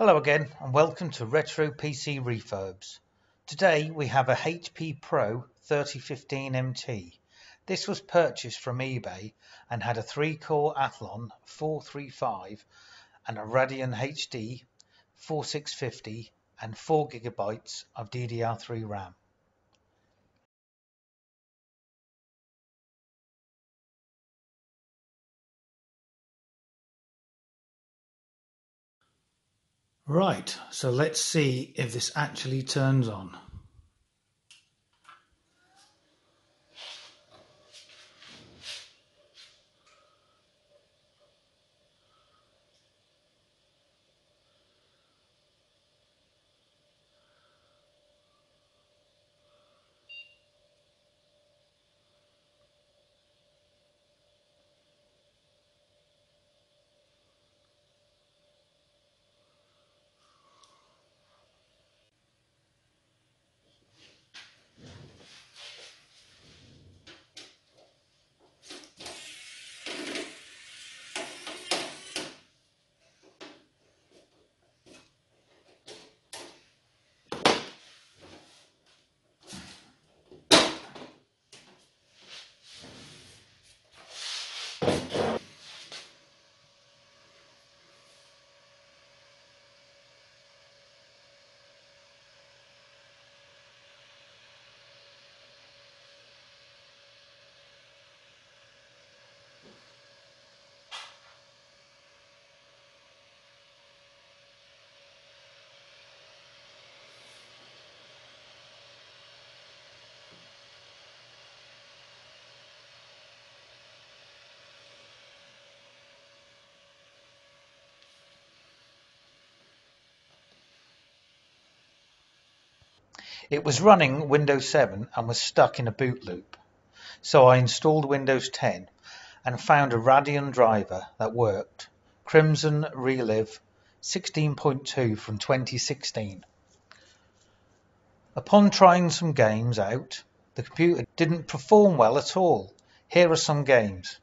Hello again and welcome to Retro PC Refurbs. Today we have a HP Pro 3015 MT. This was purchased from eBay and had a 3-core Athlon 435 and a Radeon HD 4650 and 4GB of DDR3 RAM. Right, so let's see if this actually turns on. It was running Windows 7 and was stuck in a boot loop. So I installed Windows 10 and found a Radeon driver that worked. Crimson Relive 16.2 from 2016. Upon trying some games out, the computer didn't perform well at all. Here are some games.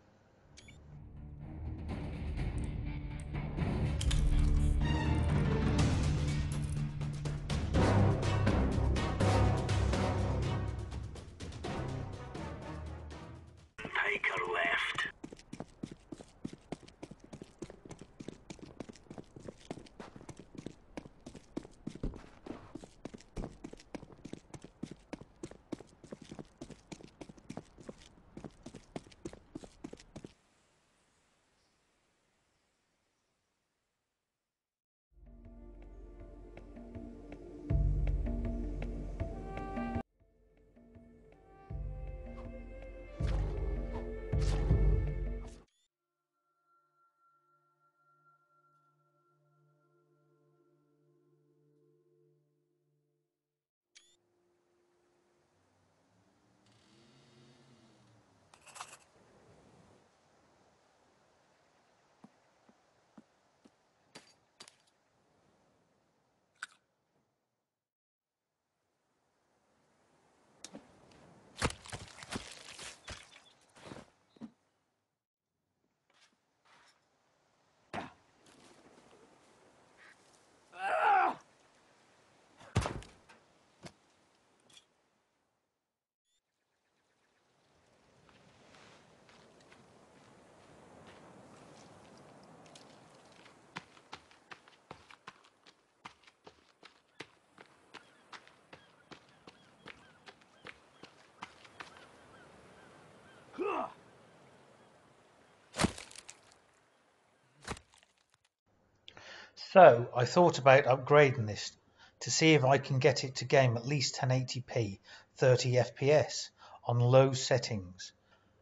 So I thought about upgrading this to see if I can get it to game at least 1080p 30 FPS on low settings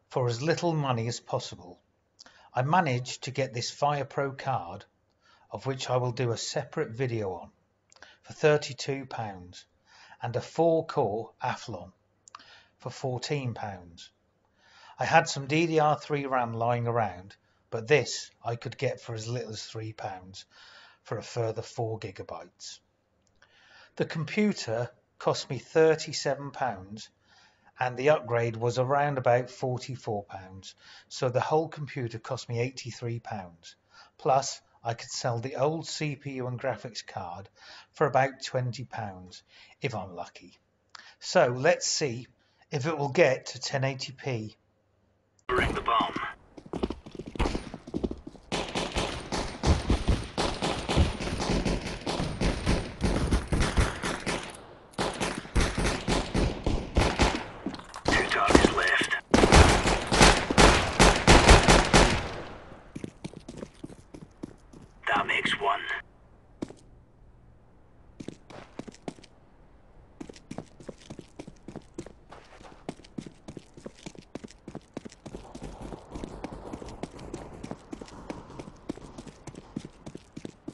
for as little money as possible. I managed to get this FirePro card of which I will do a separate video on for £32 and a 4 core Athlon for £14. I had some DDR3 RAM lying around but this I could get for as little as £3 for a further 4 gigabytes. The computer cost me £37 and the upgrade was around about £44 so the whole computer cost me £83 plus I could sell the old CPU and graphics card for about £20 if I'm lucky. So let's see if it will get to 1080p. Ring the bomb.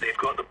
They've got the